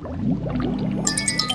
Música